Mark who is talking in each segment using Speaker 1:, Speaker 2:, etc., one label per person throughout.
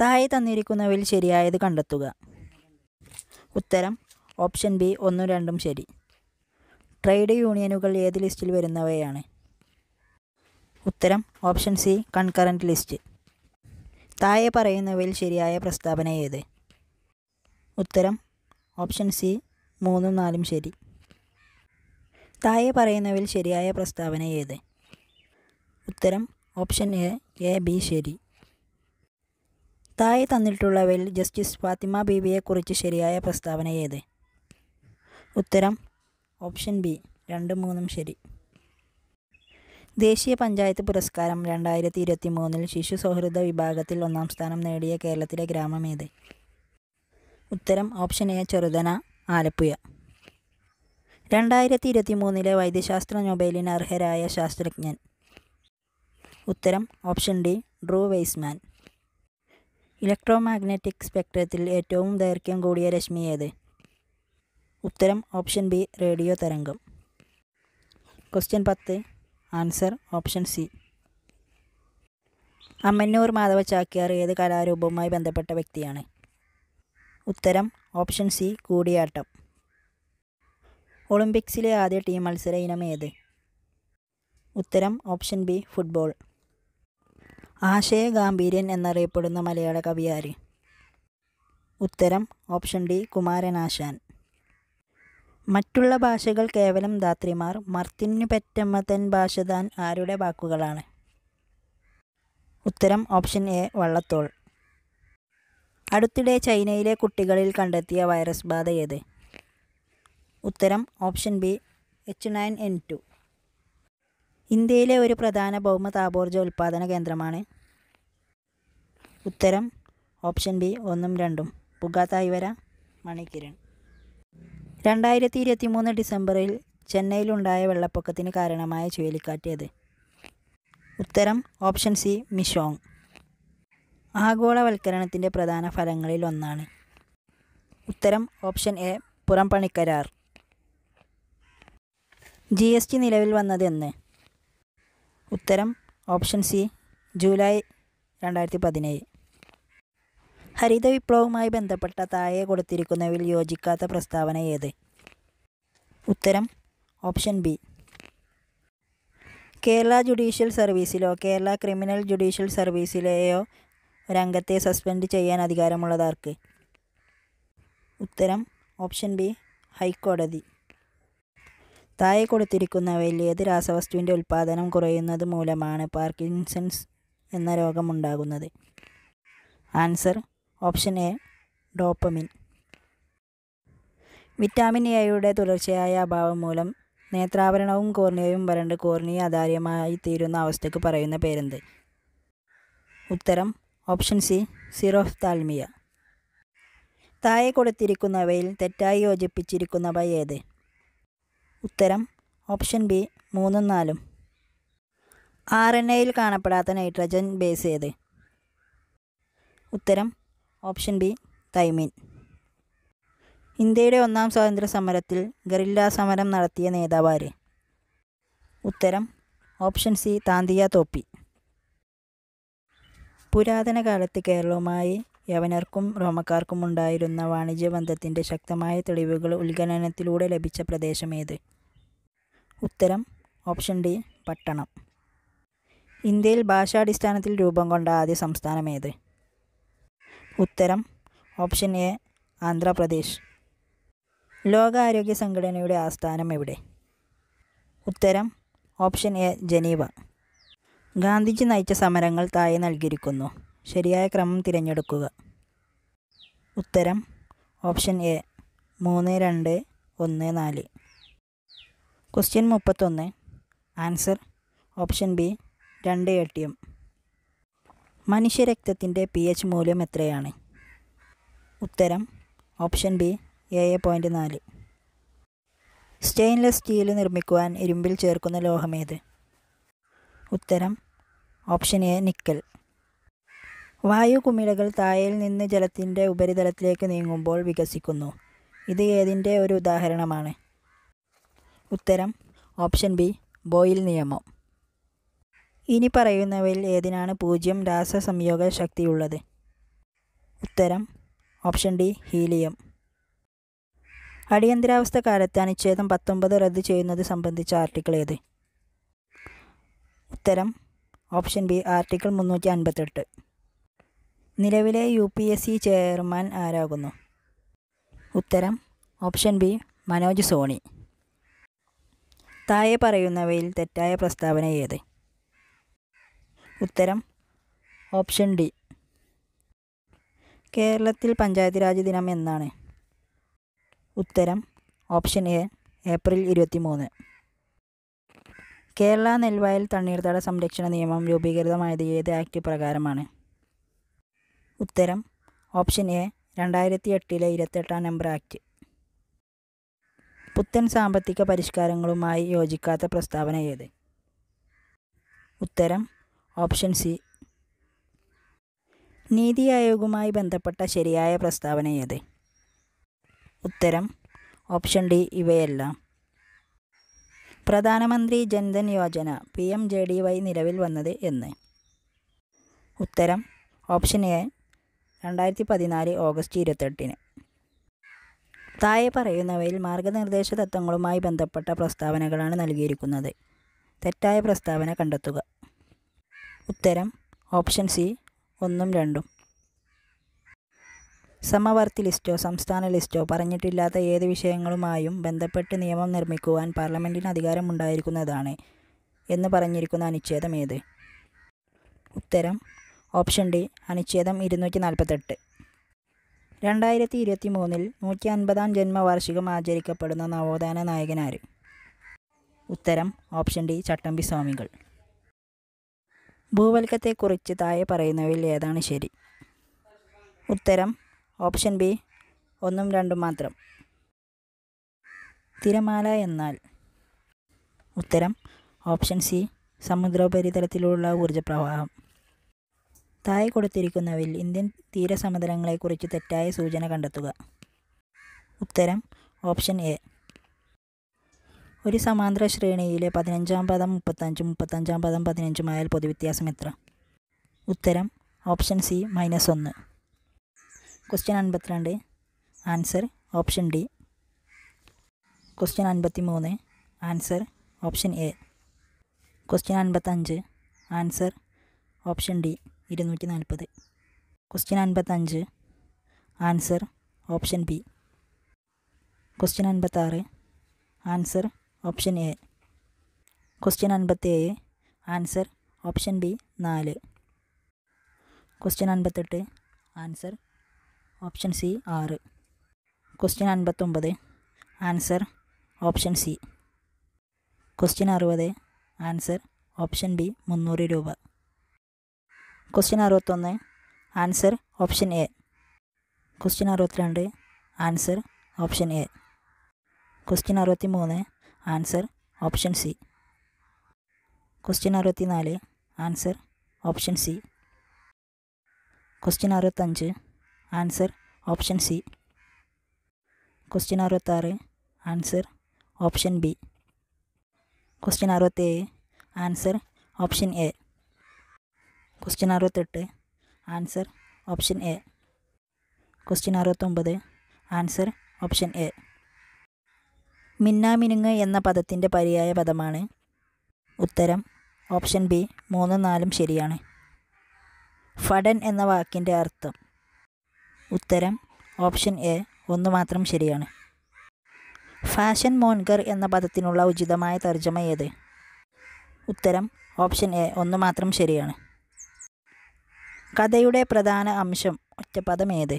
Speaker 1: താഴെ തന്നിരിക്കുന്നവയിൽ ശരിയായത് കണ്ടെത്തുക. ഉത്തരം ഓപ്ഷൻ ബി ഒന്നും രണ്ടും ശരി. ട്രേഡ് യൂണിയനുകൾ ഏത് ലിസ്റ്റിൽ വരുന്നവയാണ്? ഉത്തരം ഓപ്ഷൻ സി കൺകറന്റ് ലിസ്റ്റ്. താഴെ പറയുന്നവയിൽ ശരിയായ പ്രസ്താവന ഏത്? ഉത്തരം ഓപ്ഷൻ സി മൂന്നും നാലും ശരി. താഴെ പറയുന്നവയിൽ ശരിയായ പ്രസ്താവന ഏത്? ഉത്തരം ഓപ്ഷൻ എ എ ബി ശരി. താഴെ തന്നിട്ടുള്ളവയിൽ ജസ്റ്റിസ് ഫാത്തിമ ബീവിയെക്കുറിച്ച് ശരിയായ പ്രസ്താവന ഏത്? ഉത്തരം ഓപ്ഷൻ ബി രണ്ടും മൂന്നും ശരി. ദേശീയ പഞ്ചായത്ത് പുരസ്കാരം രണ്ടായിരത്തി ഇരുപത്തി മൂന്നിൽ ശിശു സൗഹൃദ വിഭാഗത്തിൽ ഒന്നാം സ്ഥാനം നേടിയ കേരളത്തിലെ ഗ്രാമം ഏത്? ഉത്തരം ഓപ്ഷൻ എ ചെറുതന ആലപ്പുഴ. രണ്ടായിരത്തി ഇരുപത്തി മൂന്നിലെ വൈദ്യശാസ്ത്ര നൊബേലിന് അർഹരായ ശാസ്ത്രജ്ഞൻ. ഉത്തരം option D Drew Weissman. Electromagnetic സ്പെക്ട്രത്തിൽ ഏറ്റവും ദൈർഘ്യം കൂടിയ രശ്മി ഏത്? ഉത്തരം ഓപ്ഷൻ ബി റേഡിയോ തരംഗം. ക്വസ്റ്റ്യൻ പത്ത് answer option C. Ammannur Madhava Chakyar ഏത് കലാരൂപവുമായി ബന്ധപ്പെട്ട വ്യക്തിയാണ്? ഉത്തരം ഓപ്ഷൻ സി കൂടിയാട്ടം. ഒളിമ്പിക്സിലെ ആദ്യ ടീം മത്സര ഇനം ഏത്? ഉത്തരം ഓപ്ഷൻ ബി ഫുട്ബോൾ. ആശയ ഗാംഭീര്യൻ എന്നറിയപ്പെടുന്ന മലയാള കവി ആര്? ഉത്തരം ഓപ്ഷൻ ഡി കുമാരനാശാൻ മറ്റുള്ള ഭാഷകൾ കേവലം ധാത്രിമാർ മർത്തിനു പെറ്റമ്മ തൻ ഭാഷ താൻ ആരുടെ വാക്കുകളാണ്? ഉത്തരം ഓപ്ഷൻ എ വള്ളത്തോൾ. അടുത്തിടെ ചൈനയിലെ കുട്ടികളിൽ കണ്ടെത്തിയ വൈറസ് ബാധ ഏത്? ഉത്തരം option B H nine N two. ഇന്ത്യയിലെ ഒരു പ്രധാന ഭൗമ താപോർജ ഉൽപ്പാദന കേന്ദ്രമാണ്. ഉത്തരം ഓപ്ഷൻ ബി ഒന്നും രണ്ടും. പുകാതായ്വര മണിക്കിരൺ. രണ്ടായിരത്തി ഇരുപത്തി മൂന്ന് ഡിസംബറിൽ ചെന്നൈയിലുണ്ടായ വെള്ളപ്പൊക്കത്തിന് കാരണമായ ചുഴലിക്കാറ്റിയത് ഉത്തരം ഓപ്ഷൻ സി മിഷോങ്. ആഗോളവൽക്കരണത്തിന്റെ പ്രധാന ഫലങ്ങളിൽ ഒന്നാണ്. ഉത്തരം ഓപ്ഷൻ എ പുറംപണിക്കരാർ ജി എസ് ടി നിലവിൽ വന്നതെന്ന് ഉത്തരം ഓപ്ഷൻ സി ജൂലൈ രണ്ടായിരത്തി പതിനേഴ് ഹരിത വിപ്ലവവുമായി ബന്ധപ്പെട്ട താഴെ കൊടുത്തിരിക്കുന്നവയിൽ യോജിക്കാത്ത പ്രസ്താവന ഏത്? ഉത്തരം ഓപ്ഷൻ ബി കേരള ജുഡീഷ്യൽ സർവീസിലോ കേരള ക്രിമിനൽ ജുഡീഷ്യൽ സർവീസിലെയോ ഒരംഗത്തെ സസ്പെൻഡ് ചെയ്യാൻ അധികാരമുള്ളതാർക്ക്? ഉത്തരം ഓപ്ഷൻ ബി ഹൈക്കോടതി. താഴെ കൊടുത്തിരിക്കുന്നവയിൽ ഏത് രാസവസ്തുവിന്റെ ഉൽപ്പാദനം കുറയുന്നത് മൂലമാണ് പാർക്കിൻസൺസ് എന്ന രോഗമുണ്ടാകുന്നത്. Answer option A dopamine. Vitamin എയുടെ തുടർച്ചയായ അഭാവം മൂലം നേത്രാവരണവും കോർണിയയും വരണ്ട് കോർണിയ അധാര്യമായി തീരുന്ന അവസ്ഥയ്ക്ക് പറയുന്ന പേരെന്ത്? ഉത്തരം ഓപ്ഷൻ സി സിറോഫ്താൽമിയ. താഴെ കൊടുത്തിരിക്കുന്നവയിൽ തെറ്റായി യോജിപ്പിച്ചിരിക്കുന്നവ ഏത്? ഉത്തരം ഓപ്ഷൻ ബി മൂന്നും നാലും. ആർ എൻ എയിൽ കാണപ്പെടാത്ത നൈട്രജൻ ബേസ് ഏത്? ഉത്തരം ഓപ്ഷൻ ബി തൈമീൻ. ഇന്ത്യയുടെ ഒന്നാം സ്വാതന്ത്ര്യ സമരത്തിൽ ഗറില്ല സമരം നടത്തിയ നേതാവാര് ഉത്തരം ഓപ്ഷൻ സി താന്തിയ തോപ്പി. പുരാതന കാലത്ത് കേരളവുമായി യവനർക്കും റോമക്കാർക്കും ഉണ്ടായിരുന്ന വാണിജ്യ ബന്ധത്തിന്റെ ശക്തമായ തെളിവുകൾ ഉത്ഖനനത്തിലൂടെ ലഭിച്ച പ്രദേശം ഏത്? ഉത്തരം ഓപ്ഷൻ ഡി പട്ടണം. ഇന്ത്യയിൽ ഭാഷാടിസ്ഥാനത്തിൽ രൂപം കൊണ്ട ആദ്യ സംസ്ഥാനം ഏത്? ഉത്തരം ഓപ്ഷൻ എ ആന്ധ്രാപ്രദേശ്. ലോകാരോഗ്യ സംഘടനയുടെ ആസ്ഥാനം എവിടെ? ഉത്തരം ഓപ്ഷൻ എ ജനീവ. ഗാന്ധിജി നയിച്ച സമരങ്ങൾ താഴെ നൽകിയിരിക്കുന്നു. ശരിയായ ക്രമം തിരഞ്ഞെടുക്കുക. ഉത്തരം ഓപ്ഷൻ എ മൂന്ന് രണ്ട് ഒന്ന് നാല്. ക്വസ്റ്റ്യൻ മുപ്പത്തൊന്ന്. ആൻസർ ഓപ്ഷൻ ബി രണ്ട് എ ടി എം മനുഷ്യരക്തത്തിന്റെ പി എച്ച് മൂല്യം എത്രയാണ്? ഉത്തരം ഓപ്ഷൻ ബി ഏഴ് പോയിന്റ് നാല്. സ്റ്റെയിൻലെസ് സ്റ്റീൽ നിർമ്മിക്കുവാൻ ഇരുമ്പിൽ ചേർക്കുന്ന ലോഹമേത്? ഉത്തരം ഓപ്ഷൻ എ നിക്കൽ വായു കുമിളകൾ തായയിൽ നിന്ന് ജലത്തിന്റെ ഉപരിതലത്തിലേക്ക് നീങ്ങുമ്പോൾ വികസിക്കുന്നു. ഇത് ഏതിന്റെ ഒരു ഉദാഹരണമാണ്? ഉത്തരം ഓപ്ഷൻ ബി ബോയിൽ നിയമം. ഇനി പറയുന്നവയിൽ ഏതിനാണ് പൂജ്യം രാസസംയോഗ ശക്തിയുള്ളത്? ഉത്തരം ഓപ്ഷൻ ഡി ഹീലിയം. അടിയന്തരാവസ്ഥ കാലത്ത് അനുച്ഛേദം പത്തൊമ്പത് റദ്ദ് ചെയ്യുന്നത് സംബന്ധിച്ച ആർട്ടിക്കിൾ ഏത്? ഉത്തരം ഓപ്ഷൻ ബി ആർട്ടിക്കിൾ മുന്നൂറ്റി അൻപത്തെട്ട് നിലവിലെ U P S C chairman ആരാകുന്നു? ഉത്തരം ഓപ്ഷൻ ബി മനോജ് സോണി. താഴെ പറയുന്നവയിൽ തെറ്റായ പ്രസ്താവന ഏത്? ഉത്തരം ഓപ്ഷൻ ഡി. കേരളത്തിൽ പഞ്ചായത്ത് രാജ് ദിനം എന്നാണ്. ഉത്തരം ഓപ്ഷൻ എ ഏപ്രിൽ ഇരുപത്തി മൂന്ന് കേരള നെൽവയൽ തണ്ണീർത്തട സംരക്ഷണ നിയമം രൂപീകൃതമായത് ഏത് ആക്ട് പ്രകാരമാണ്? ഉത്തരം ഓപ്ഷൻ എ രണ്ടായിരത്തി എട്ടിലെ ഇരുപത്തെട്ടാം നമ്പർ ആക്ട്. പുത്തൻ സാമ്പത്തിക പരിഷ്കാരങ്ങളുമായി യോജിക്കാത്ത പ്രസ്താവന ഏത്? ഉത്തരം ഓപ്ഷൻ സി. നീതി ആയോഗുമായി ബന്ധപ്പെട്ട ശരിയായ പ്രസ്താവന ഏത്? ഉത്തരം ഓപ്ഷൻ ഡി ഇവയെല്ലാം. Pradhan Mantri Jan Dhan Yojana P M J D Y നിലവിൽ വന്നത് എന്ന്. ഉത്തരം ഓപ്ഷൻ എ രണ്ടായിരത്തി പതിനാല് ഓഗസ്റ്റ് ഇരുപത്തെട്ടിന്. താഴെ പറയുന്നവയിൽ മാർഗനിർദ്ദേശ തത്വങ്ങളുമായി ബന്ധപ്പെട്ട പ്രസ്താവനകളാണ് നൽകിയിരിക്കുന്നത്. തെറ്റായ പ്രസ്താവന കണ്ടെത്തുക. ഉത്തരം ഓപ്ഷൻ സി ഒന്നും രണ്ടും. സമവർത്തി ലിസ്റ്റോ സംസ്ഥാന ലിസ്റ്റോ പറഞ്ഞിട്ടില്ലാത്ത ഏത് വിഷയങ്ങളുമായും ബന്ധപ്പെട്ട് നിയമം നിർമ്മിക്കുവാൻ പാർലമെന്റിന് അധികാരമുണ്ടായിരിക്കുന്നതാണ് എന്ന് പറഞ്ഞിരിക്കുന്ന അനുച്ഛേദം ഏത്? ഉത്തരം ഓപ്ഷൻ ഡി അനുച്ഛേദം ഇരുന്നൂറ്റി നാൽപ്പത്തെട്ട് രണ്ടായിരത്തി ഇരുപത്തി മൂന്നിൽ നൂറ്റി അൻപതാം ജന്മവാർഷികം ആചരിക്കപ്പെടുന്ന നവോത്ഥാന നായകനാര്? ഉത്തരം ഓപ്ഷൻ ഡി ചട്ടമ്പി സ്വാമികൾ. ഭൂവൽക്കത്തെക്കുറിച്ച് താഴെ പറയുന്നവയിൽ ഏതാണ് ശരി? ഉത്തരം ഓപ്ഷൻ ബി ഒന്നും രണ്ടും മാത്രം. തിരമാല എന്നാൽ? ഉത്തരം ഓപ്ഷൻ സി സമുദ്രോപരിതലത്തിലുള്ള ഊർജപ്രവാഹം താഴെ കൊടുത്തിരിക്കുന്നവയിൽ ഇന്ത്യൻ തീരസമതലങ്ങളെക്കുറിച്ച് തെറ്റായ സൂചന കണ്ടെത്തുക. ഉത്തരം ഓപ്ഷൻ എ. ഒരു സമാന്തര ശ്രേണിയിലെ പതിനഞ്ചാം പദം മുപ്പത്തഞ്ചും മുപ്പത്തഞ്ചാം പദം പതിനഞ്ചുമായാൽ പൊതുവ്യത്യാസം എത്ര? ഉത്തരം ഓപ്ഷൻ സി മൈനസ് ഒന്ന്. ക്വസ്റ്റ്യൻ അൻപത്തിരണ്ട്. Answer option D. ക്വസ്റ്റ്യൻ അൻപത്തി മൂന്ന് ആൻസർ ഓപ്ഷൻ എ. ക്വസ്റ്റ്യൻ അൻപത്തഞ്ച്. Answer option D. ഇരുന്നൂറ്റി നാൽപ്പത് ക്വസ്റ്റ്യൻ അൻപത്തഞ്ച്. ആൻസർ ഓപ്ഷൻ ബി ക്വസ്റ്റ്യൻ അൻപത്താറ്. ആൻസർ ഓപ്ഷൻ എ ക്വസ്റ്റ്യൻ അൻപത്തേഴ്. ആൻസർ ഓപ്ഷൻ ബി നാല്. ക്വസ്റ്റ്യൻ അൻപത്തെട്ട്. ആൻസർ ഓപ്ഷൻ സി ആറ്. ക്വസ്റ്റ്യൻ അൻപത്തൊമ്പത്. ആൻസർ ഓപ്ഷൻ സി ക്വസ്റ്റ്യൻ അറുപത്. ആൻസർ ഓപ്ഷൻ ബി മുന്നൂറ് രൂപ. ക്വസ്റ്റ്യൻ അറുപത്തൊന്ന്. ആൻസർ ഓപ്ഷൻ എ ക്വസ്റ്റ്യൻ അറുപത്തിരണ്ട്. ആൻസർ ഓപ്ഷൻ എ ക്വസ്റ്റ്യൻ അറുപത്തി മൂന്ന് ആൻസർ ഓപ്ഷൻ സി ക്വസ്റ്റ്യൻ അറുപത്തി നാല് ആൻസർ ഓപ്ഷൻ സി ക്വസ്റ്റ്യൻ അറുപത്തഞ്ച്. ആൻസർ ഓപ്ഷൻ സി ക്വസ്റ്റ്യൻ അറുപത്താറ്. ആൻസർ ഓപ്ഷൻ ബി ക്വസ്റ്റ്യൻ അറുപത്തേഴ്. ആൻസർ ഓപ്ഷൻ എ ക്വസ്റ്റ്യൻ അറുപത്തെട്ട്. ആൻസർ ഓപ്ഷൻ എ ക്വസ്റ്റ്യൻ അറുപത്തൊമ്പത്. ആൻസർ ഓപ്ഷൻ എ മിന്നാമിനുങ്ങ് എന്ന പദത്തിന്റെ പര്യായ പദമാണ്. ഉത്തരം ഓപ്ഷൻ ബി മൂന്നും നാലും ശരിയാണ്. ഫടൻ എന്ന വാക്കിന്റെ അർത്ഥം. ഉത്തരം ഓപ്ഷൻ എ ഒന്ന് മാത്രം ശരിയാണ്. ഫാഷൻ മോൺഗർ എന്ന പദത്തിനുള്ള ഉചിതമായ തർജമ ഏത്? ഉത്തരം ഓപ്ഷൻ എ ഒന്ന് മാത്രം ശരിയാണ്. കഥയുടെ പ്രധാന അംശം ഒറ്റപ്പദം ഏത്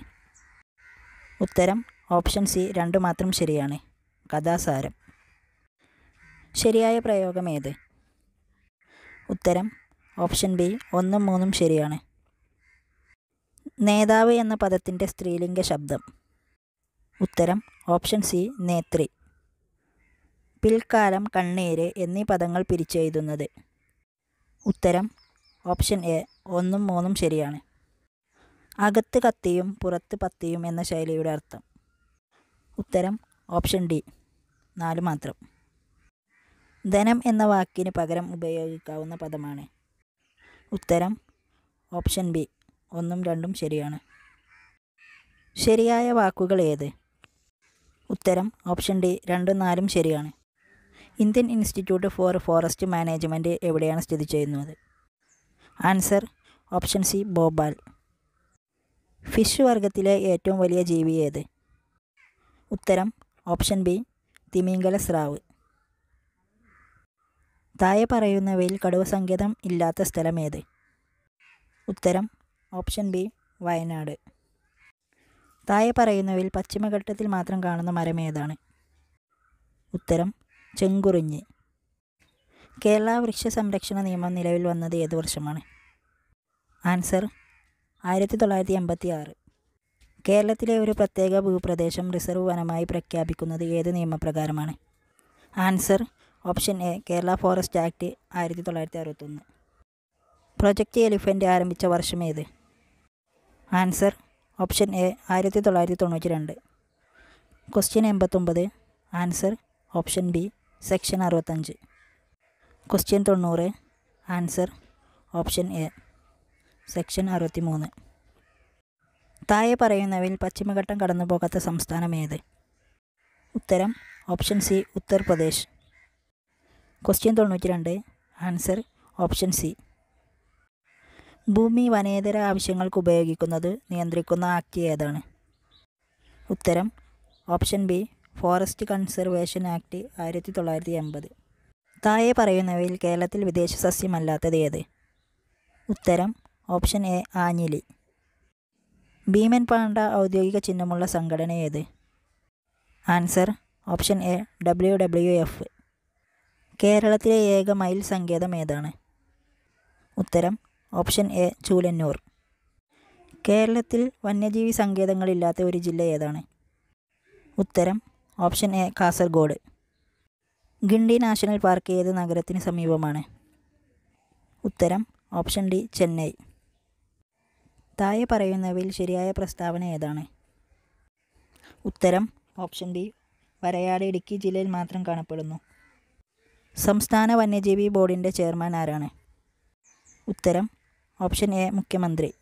Speaker 1: ഉത്തരം ഓപ്ഷൻ സി രണ്ട് മാത്രം ശരിയാണ്. കഥാസാരം. ശരിയായ പ്രയോഗം ഏത് ഉത്തരം ഓപ്ഷൻ ബി ഒന്നും മൂന്നും ശരിയാണ്. നേതാവ് എന്ന പദത്തിന്റെ സ്ത്രീലിംഗ ശബ്ദം. ഉത്തരം ഓപ്ഷൻ സി നേത്രി. പിൽക്കാലം കണ്ണീര് എന്നീ പദങ്ങൾ പിരിച്ചെഴുതുന്നത്. ഉത്തരം ഓപ്ഷൻ എ ഒന്നും മൂന്നും ശരിയാണ്. അകത്ത് കത്തിയും പുറത്ത് പത്തിയും എന്ന ശൈലിയുടെ അർത്ഥം. ഉത്തരം ഓപ്ഷൻ ഡി. നാല് മാത്രം. ധനം എന്ന വാക്കിന് പകരം ഉപയോഗിക്കാവുന്ന പദമാണ്. ഉത്തരം ഓപ്ഷൻ ബി. ഒന്നും രണ്ടും ശരിയാണ്. ശരിയായ വാക്കുകൾ ഏത്? ഉത്തരം ഓപ്ഷൻ ഡി. രണ്ടും നാലും ശരിയാണ്. Indian Institute for Forest Management എവിടെയാണ് സ്ഥിതി ചെയ്യുന്നത്? Answer option C Bhopal. Fish വർഗത്തിലെ ഏറ്റവും വലിയ ജീവി ഏത്? ഉത്തരം ഓപ്ഷൻ ബി തിമിംഗല സ്രാവ്. താഴെ പറയുന്നവയിൽ കടുവ സങ്കേതം ഇല്ലാത്ത സ്ഥലം ഏത്? ഉത്തരം ഓപ്ഷൻ ബി വയനാട്. താഴെ പറയുന്നവയിൽ പശ്ചിമഘട്ടത്തിൽ മാത്രം കാണുന്ന മരം ഏതാണ്? ഉത്തരം ചെങ്കുറിഞ്ഞ്. കേരള വൃക്ഷ സംരക്ഷണ നിയമം നിലവിൽ വന്നത് ഏത് വർഷമാണ്? ആൻസർ ആയിരത്തി തൊള്ളായിരത്തി എൺപത്തി ആറ് കേരളത്തിലെ ഒരു പ്രത്യേക ഭൂപ്രദേശം റിസർവ് വനമായി പ്രഖ്യാപിക്കുന്നത് ഏത് നിയമപ്രകാരമാണ്? Answer option A Kerala forest act ആയിരത്തി തൊള്ളായിരത്തി അറുപത്തൊന്ന് പ്രൊജക്റ്റ് എലിഫന്റ് ആരംഭിച്ച വർഷം ഏത്? ആൻസർ ഓപ്ഷൻ എ ആയിരത്തി തൊള്ളായിരത്തി തൊണ്ണൂറ്റി രണ്ട് ക്വസ്റ്റ്യൻ എൺപത്തൊമ്പത് ആൻസർ ഓപ്ഷൻ ബി സെക്ഷൻ അറുപത്തഞ്ച്. ക്വസ്റ്റ്യൻ തൊണ്ണൂറ്. ആൻസർ ഓപ്ഷൻ എ സെക്ഷൻ അറുപത്തി മൂന്ന് താഴെ പറയുന്നവയിൽ പശ്ചിമഘട്ടം കടന്നു പോകാത്ത സംസ്ഥാനം ഏത്? ഉത്തരം ഓപ്ഷൻ സി ഉത്തർപ്രദേശ്. ക്വസ്റ്റ്യൻ തൊണ്ണൂറ്റി രണ്ട് ആൻസർ ഓപ്ഷൻ സി ഭൂമി വനേതര ആവശ്യങ്ങൾക്ക് ഉപയോഗിക്കുന്നത് നിയന്ത്രിക്കുന്ന ആക്ട് ഏതാണ്? ഉത്തരം option B forest conservation act ആയിരത്തി തൊള്ളായിരത്തി എൺപത് താഴെ പറയുന്നവയിൽ കേരളത്തിൽ വിദേശ സസ്യമല്ലാത്തത് ഏത്? ഉത്തരം ഓപ്ഷൻ എ ആഞ്ഞിലി. ഭീമൻ പാണ്ട ഔദ്യോഗിക ചിഹ്നമുള്ള സംഘടന ഏത്? Answer option A W W F. കേരളത്തിലെ ഏക മയിൽ സങ്കേതം ഏതാണ്? ഉത്തരം ഓപ്ഷൻ എ ചൂലന്നൂർ. കേരളത്തിൽ വന്യജീവി സങ്കേതങ്ങളില്ലാത്ത ഒരു ജില്ല ഏതാണ്? ഉത്തരം option A Kasaragod. Guindy national park ഏത് നഗരത്തിന് സമീപമാണ്? ഉത്തരം ഓപ്ഷൻ ഡി ചെന്നൈ. താഴെ പറയുന്നവയിൽ ശരിയായ പ്രസ്താവന ഏതാണ്? ഉത്തരം ഓപ്ഷൻ ഡി വരയാട് ഇടുക്കി ജില്ലയിൽ മാത്രം കാണപ്പെടുന്നു. സംസ്ഥാന വന്യജീവി ബോർഡിന്റെ ചെയർമാൻ ആരാണ്? ഉത്തരം ഓപ്ഷൻ എ മുഖ്യമന്ത്രി.